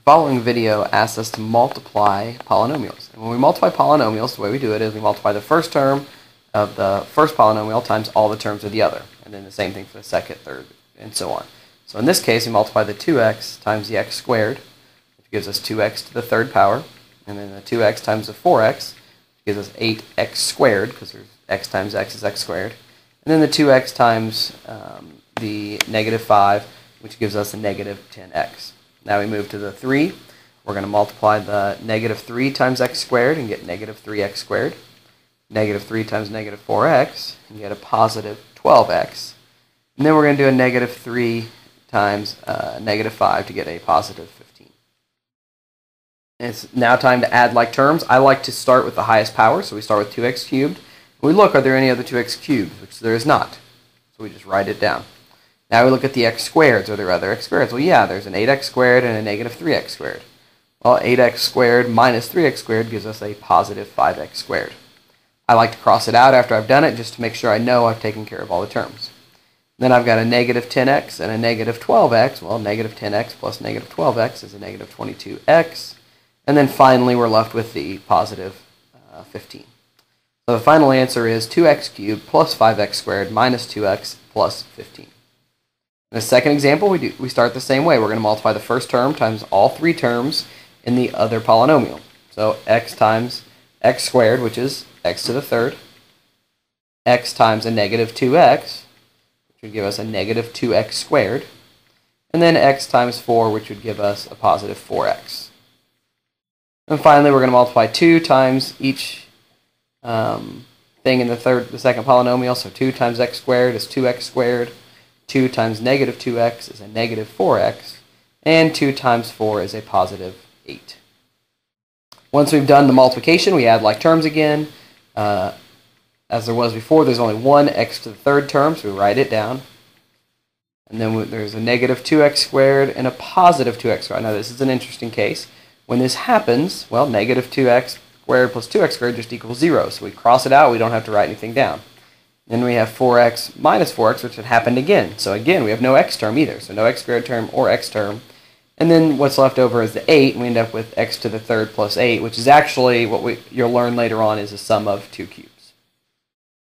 The following video asks us to multiply polynomials. And when we multiply polynomials, the way we do it is we multiply the first term of the first polynomial times all the terms of the other. And then the same thing for the second, third, and so on. So in this case, we multiply the 2x times the x squared, which gives us 2x to the third power. And then the 2x times the 4x which gives us 8x squared, because there's x times x is x squared. And then the 2x times um, the negative 5, which gives us a negative 10x. Now we move to the 3. We're going to multiply the negative 3 times x squared and get negative 3x squared. Negative 3 times negative 4x and get a positive 12x. And then we're going to do a negative 3 times uh, negative 5 to get a positive 15. And it's now time to add like terms. I like to start with the highest power, so we start with 2x cubed. We look, are there any other 2x cubed? Which there is not. So we just write it down. Now we look at the x squareds. Are there other x squareds? Well, yeah, there's an 8x squared and a negative 3x squared. Well, 8x squared minus 3x squared gives us a positive 5x squared. I like to cross it out after I've done it just to make sure I know I've taken care of all the terms. Then I've got a negative 10x and a negative 12x. Well, negative 10x plus negative 12x is a negative 22x. And then finally, we're left with the positive, uh, 15. So the final answer is 2x cubed plus 5x squared minus 2x plus 15. In the second example, we, do, we start the same way. We're going to multiply the first term times all three terms in the other polynomial. So x times x squared, which is x to the third, x times a negative 2x, which would give us a negative 2x squared, and then x times 4, which would give us a positive 4x. And finally, we're going to multiply 2 times each um, thing in the third, the second polynomial. So 2 times x squared is 2x squared. 2 times negative 2x is a negative 4x, and 2 times 4 is a positive 8. Once we've done the multiplication, we add like terms again. Uh, as there was before, there's only one x to the third term, so we write it down. And then there's a negative 2x squared and a positive 2x squared. Now, this is an interesting case. When this happens, well, negative 2x squared plus 2x squared just equals 0. So we cross it out. We don't have to write anything down. Then we have 4x minus 4x, which had happened again. So again, we have no x term either. So no x squared term or x term. And then what's left over is the 8, and we end up with x to the third plus 8, which is actually what we, you'll learn later on is a sum of two cubes.